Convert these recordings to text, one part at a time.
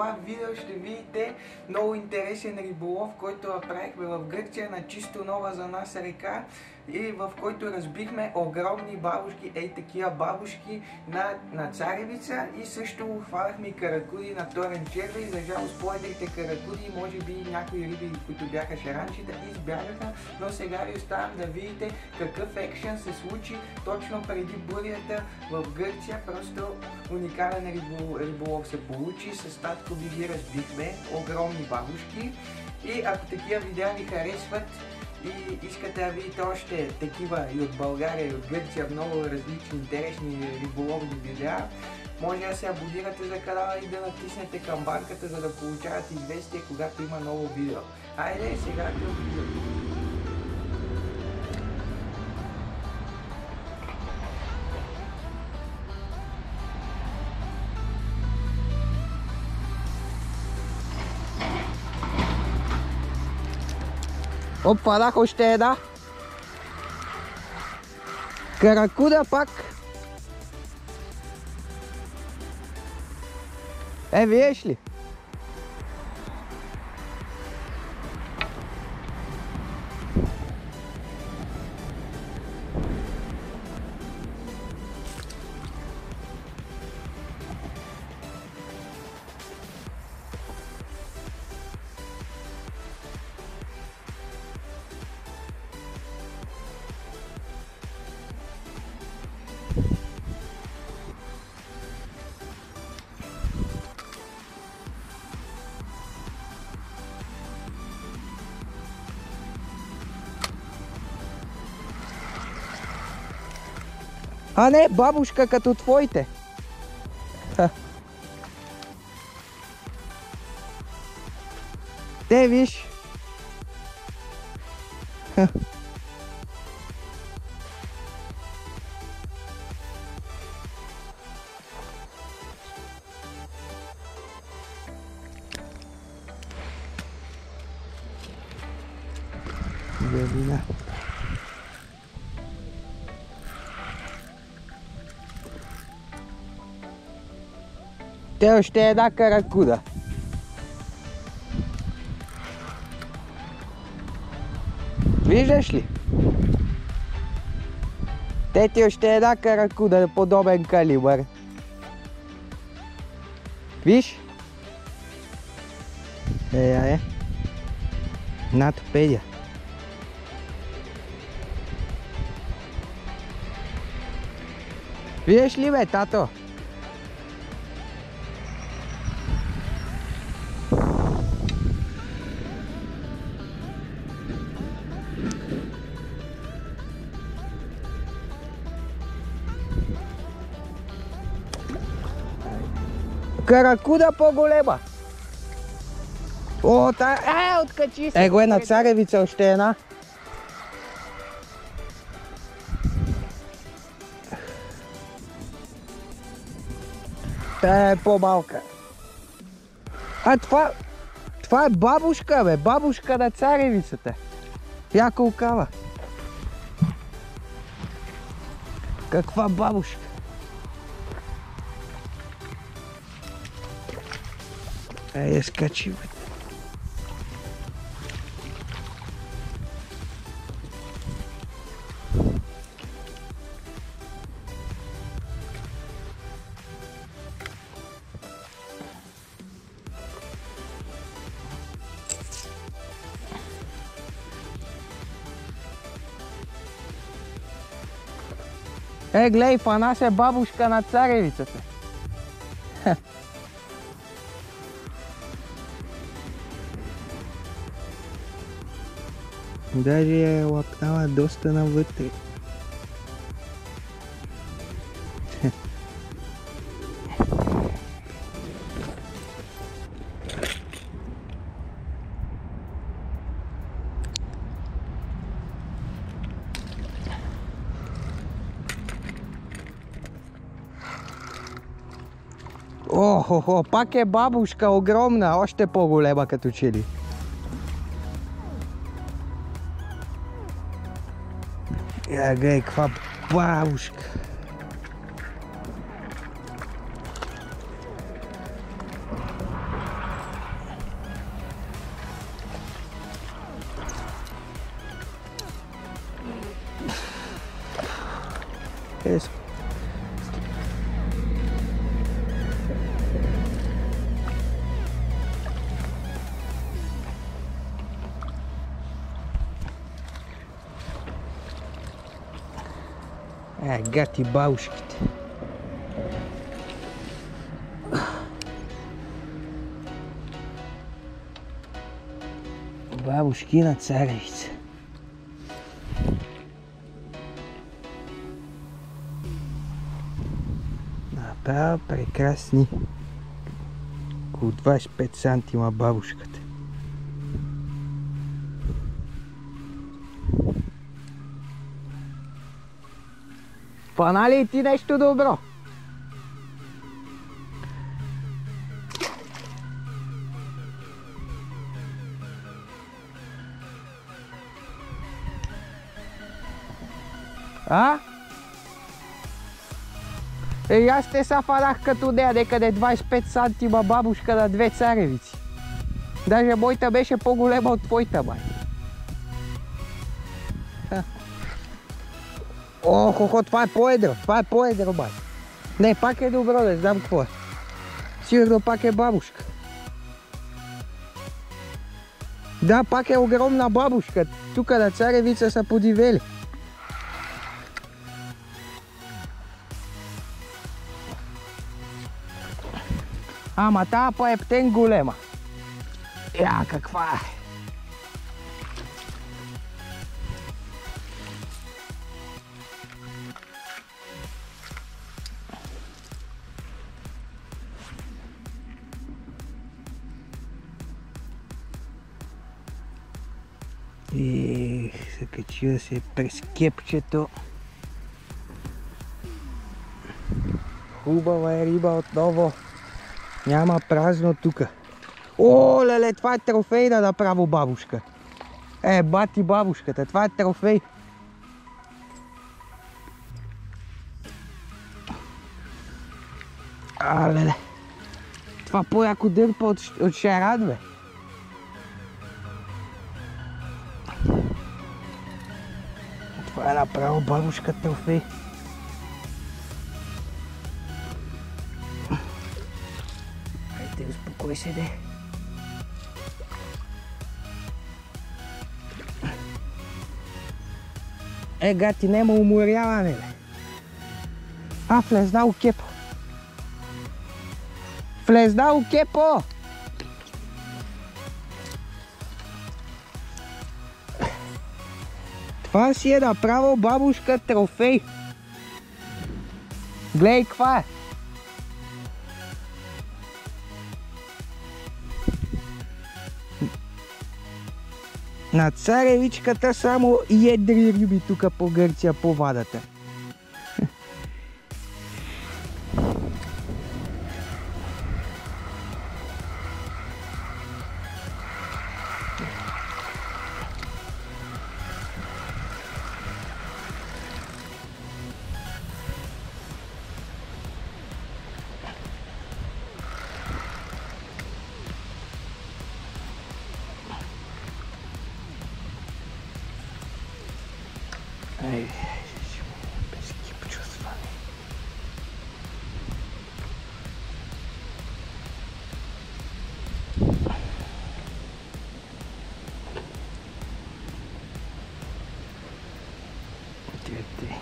това видео ще видите много интересен риболов, който направихме в Гърция на чисто нова за нас река и в който разбихме огромни бабушки, ей такива бабушки на, на царевица и също хванахме и каракуди на Торен червей. За жалост по-едрите каракуди, може би някои риби, които бяха шаранчета, избягаха, но сега ви оставям да видите какъв екшен се случи точно преди бурята в Гърция. Просто уникален риболов се получи. С татко ви ги разбихме, огромни бабушки. И ако такива видеа ви харесват, и искате да видите още такива и от България, и от Гърция, много различни интересни риболовни видеа, може да се абонирате за канала и да натиснете камбанката, за да получавате известие, когато има ново видео. Айде, сега към видеото. Hoppa, lahko šteda. Karakuda pak. E, vi ješli? А не бабушка като твоите. Те виж. Белина. Те още една каракуда. Виждаш ли? Те ти още една каракуда, подобен калибър. Виж? Ея е. Натопедия. Виждаш ли бе, тато? Каракуда по-голема. О, та... Е, откачи се. Его е на царевица още една. Та е по-малка. А това... Това е бабушка, бе. Бабушка на царевицата. Я колкава. Каква бабушка? Я скачи, бе. Е, глей, фана се бабушка на царевицата. Даже е лапнала доста навътре. Охо, пак е бабушка огромна, още по-голема като че. каква бабушка. It's Гати бабушките. Бабушкина царевица. Направо прекрасни. Около 25 сантима бабушката. Фана ли ти нещо добро? А? Е, аз те са като нея, некъде 25 сантима бабушка на две царевици. Даже моята беше по-голема от твоята май. О, хо, това е по-едро, това е по-едро, май. Не, пак е добро, не знам какво е. Сигурно пак е бабушка. Да, пак е огромна бабушка. Тук на царевица са подивели. Ама тая па е птен голема. Я, каква е? Се качила се през кепчето. Хубава е риба отново. Няма празно тука. О, леле, това е трофей да направо бабушка. Е, бати бабушката, това е трофей. А, леле. Това по-яко дърпа от, от шарад, бе. Това е направо бабушка трофей. Хайде, успокой се, де. Е, гати, нема уморяване, бе. А, влезна у кепо. Влезна у кепо! Това си е направо бабушка трофей. Глей, каква е? На царевичката само едри риби тук по Гърция по вадата. Ай, без почувстване. Дете.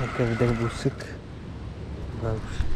Някакъв дърбосък. Бабушка.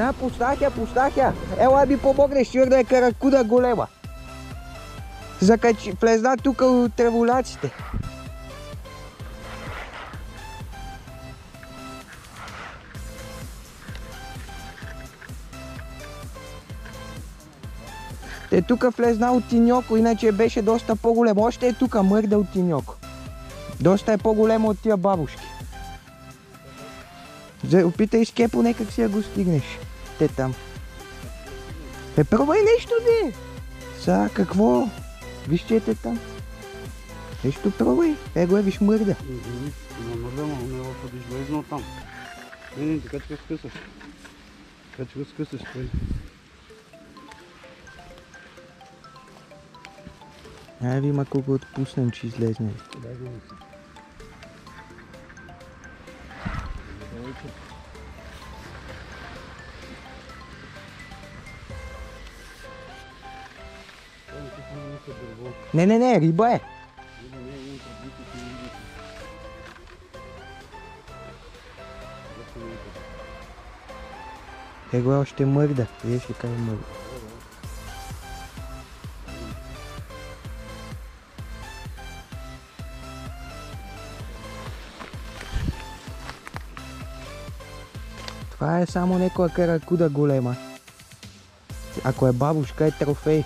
Да, пустах я, пустах я. Ела ми помогнеш, сигурно е каракуда голема. Закачи, влезна тук от треволяците. Те тук влезна от Тиньоко, иначе беше доста по-големо. Още е тук, мърда от Тиньоко. Доста е по-големо от тия бабушки. Опитай с нека си я го стигнеш. Те там. Е, пробвай нещо, бе! Са, какво? Виж, че е те там. Нещо пробвай. Е, го е, виж мърда. Ама мърда, ама не е да излезна от там. Не, не, така че го скъсаш. Така че го скъсаш, той. Ай, ви ма колко отпуснем, че излезне. Дай го си. Не, не, не, риба е. Его е още мърда. Вие ще кажа мърда. Това е само някоя каракуда голема. Ако е бабушка е трофей.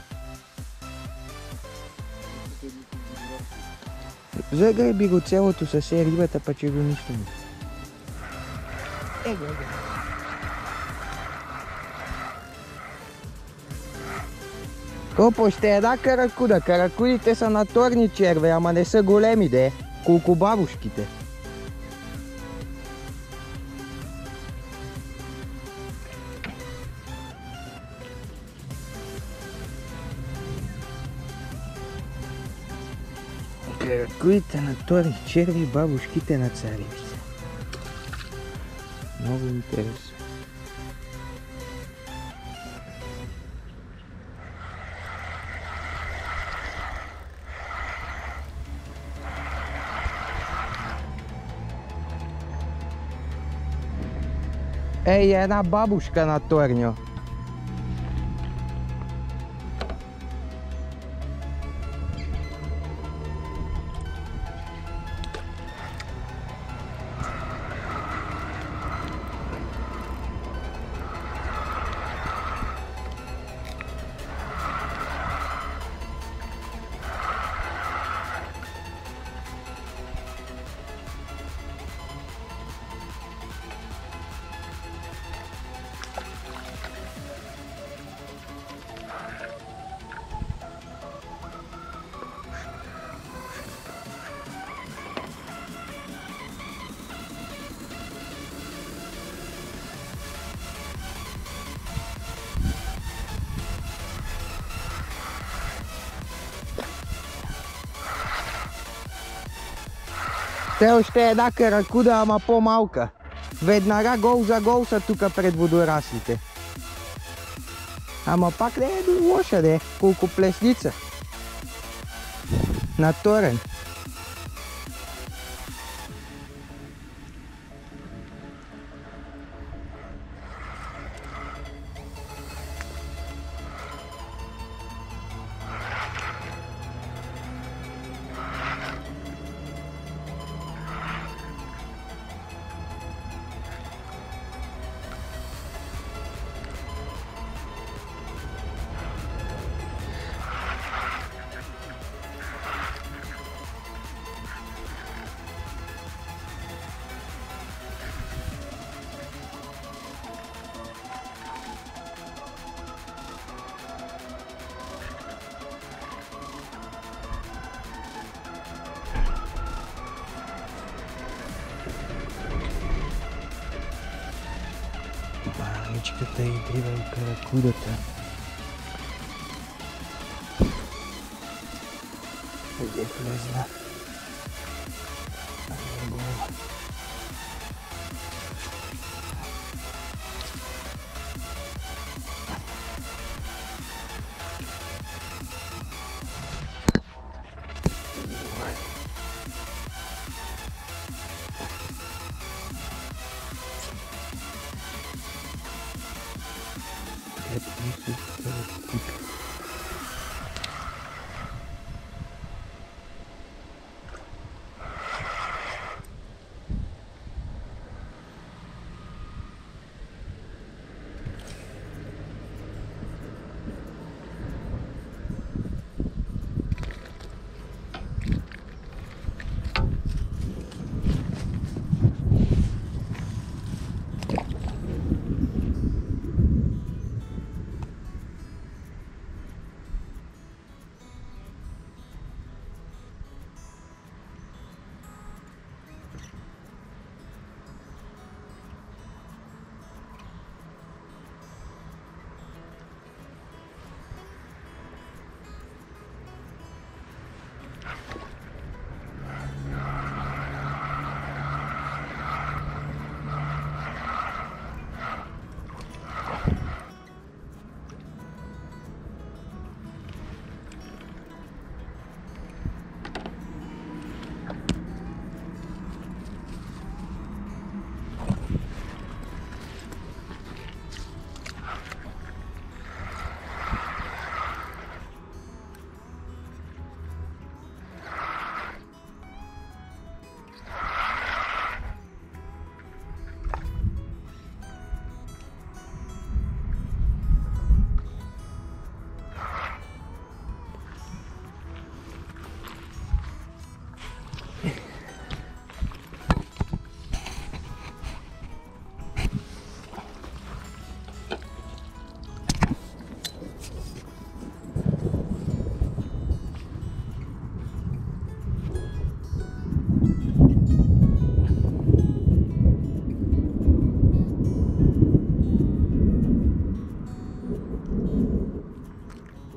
Загреби го цялото със е рибата, па че го нищо не. Его, его. Копо, ще е една каракуда. Каракудите са на торни черве, ама не са големи, де. Колко бабушките. Каракудите на торни черви, бабушките на царевица. Много интересно. Ей, една бабушка на Торньо. Те още една каракуда, ама по-малка. Веднага гол за гол са тук пред водораслите. Ама пак не е лоша, де. Колко плесница. На торен. Мамичката игрива и каракудата. Къде влезна?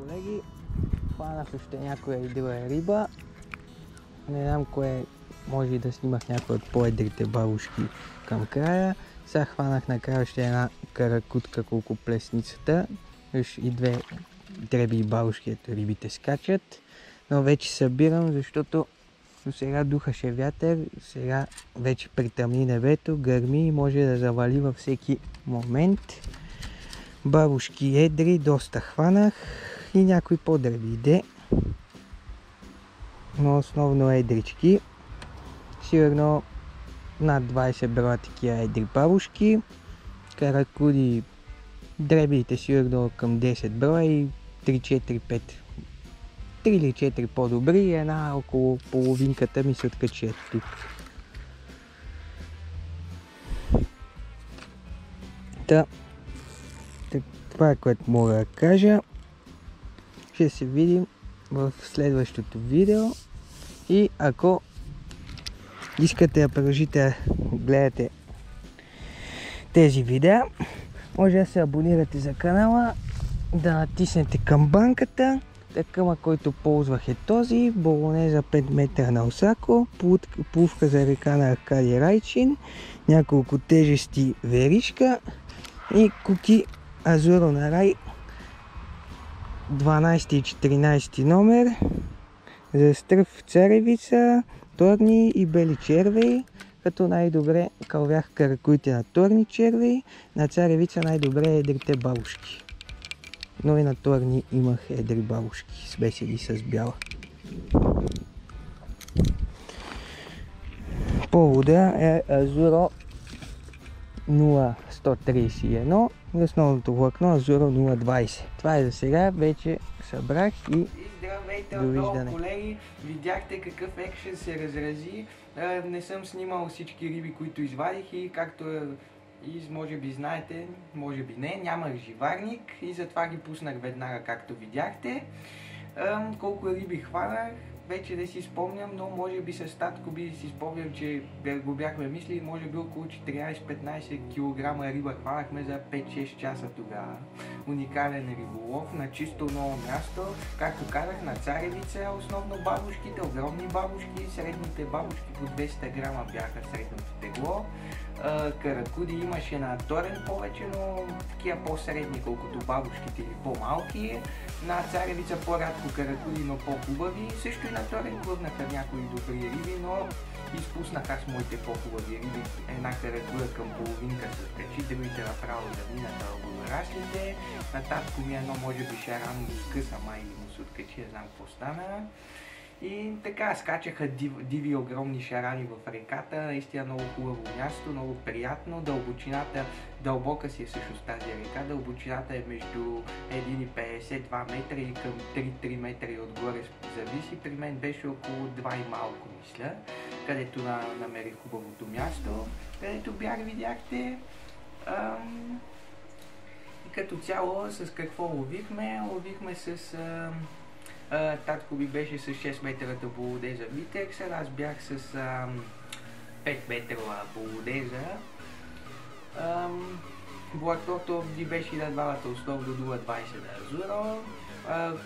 Колеги, хванах още някоя друга риба. Не знам кое може да снимах някои от по-едрите бабушки към края. Сега хванах накрая още една каракутка колко плесницата. Виж и две дреби бабушки, ето рибите скачат. Но вече събирам, защото до сега духаше вятър, сега вече притъмни небето, гърми и може да завали във всеки момент. Бабушки едри, доста хванах и някои по-дървиде. Но основно едрички. Сигурно над 20 броя такива едри бабушки. Каракуди дребите сигурно към 10 броя и 3-4-5 3 или 4 по-добри и една около половинката ми се откачи тук. Та, това е което мога да кажа. Ще се видим в следващото видео. И ако искате да продължите да гледате тези видеа, може да се абонирате за канала, да натиснете камбанката, такъма, който ползвах е този, болонеза 5 метра на Осако, плувка за река на Аркадия Райчин, няколко тежести веришка и куки Азуро на Рай 12 и 14 номер за стръв царевица, торни и бели червей, като най-добре кълвях каракуите на торни червей, на царевица най-добре едрите бабушки. Но и на торни имах едри бабушки с беседи с бяла. Повода е Азуро 0131 и основното влакно Азуро 020. Това е за сега, вече събрах и И здравейте Довиждане. колеги! Видяхте какъв екшен се разрази. Не съм снимал всички риби, които извадих и както и може би знаете, може би не, нямах живарник и затова ги пуснах веднага, както видяхте. Колко риби хванах, вече не си спомням, но може би с татко би си спомням, че го бяхме мислили, може би около 14-15 кг риба хванахме за 5-6 часа тогава. Уникален риболов на чисто ново място, както казах, на царевица, основно бабушките, огромни бабушки, средните бабушки по 200 грама бяха средното тегло. Каракуди имаше на торен повече, но такива по-средни, колкото бабушките или по-малки. На царевица по-рядко каракуди, но по-хубави. Също и на торен клъвнаха някои добри риби, но изпуснах аз моите по-хубави риби. Една карагуя към половинка се качи, другите направо заминаха водораслите. На татко ми едно може би ще рано скъса май или му се откачи, не знам какво стана. И така, скачаха див, диви огромни шарани в реката, наистина много хубаво място, много приятно. Дълбочината, дълбока си е всъщност тази река, дълбочината е между 1,52 метра и към 3-3 метра и отгоре зависи. При мен беше около 2 и малко, мисля, където на, намерих хубавото място, където бях, видяхте. Ам, и като цяло с какво ловихме? Ловихме с... Ам, татко ми беше с 6 метрата полудеза Витекс, аз бях с а, 5 метра полудеза. Блактото ми беше на двамата основно 0,20 на Азуро.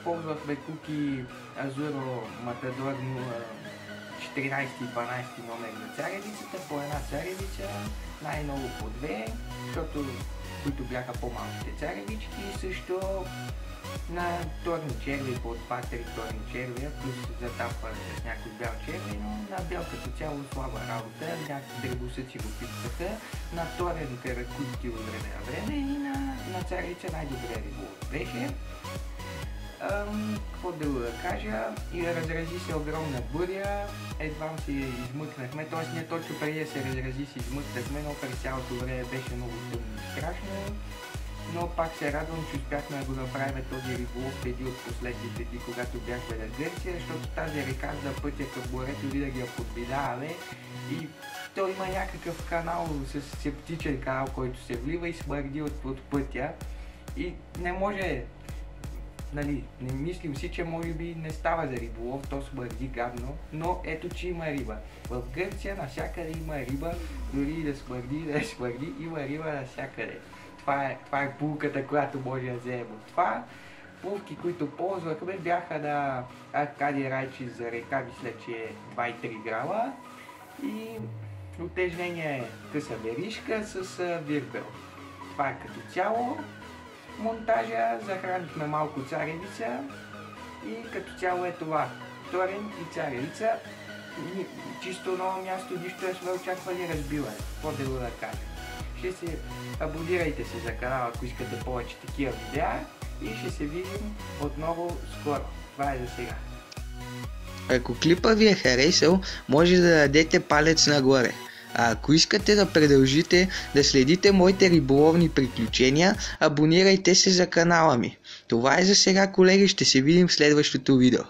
ползвахме куки Азуро Матадор 14 и 12 номер на царевицата, по една царевица, най-много по две, защото които бяха по-малките царевички също на торни черви по 2-3 торни червия, плюс затапване с някой бял черви, но на бял като цяло слаба работа, някакви дребосъци го пипсаха, на торен каракутки от време на време и на, на царица най-добре риболов беше. Какво друго да кажа? И разрази се огромна буря, едва се измъкнахме, т.е. ние точно преди да се разрази се измъкнахме, но през цялото време беше много тъмно и страшно но пак се радвам, че успяхме да го направим този риболов преди от последните дни, когато бяхме на Гърция, защото тази река за пътя към морето винаги я подминаваме и той има някакъв канал с септичен канал, който се влива и смърди от, от пътя и не може нали, не мислим си, че може би не става за риболов, то смърди гадно, но ето, че има риба. В Гърция навсякъде има риба, дори и да смърди, да смърди, има риба навсякъде. Това е, това е пулката, която може да вземем от това. Пулки, които ползвахме, бяха на Аркадий Райчи за река, мисля, че е 2-3 грама. И утежнение е къса веришка с вирбел. Това е като цяло монтажа. Захранихме малко царевица и като цяло е това. Торен и царевица. Чисто ново място, нищо не сме очаквали разбиване. Какво да го да кажа ще се абонирайте се за канала, ако искате повече такива видеа и ще се видим отново скоро. Това е за сега. Ако клипа ви е харесал, може да дадете палец нагоре. А ако искате да продължите да следите моите риболовни приключения, абонирайте се за канала ми. Това е за сега, колеги, ще се видим в следващото видео.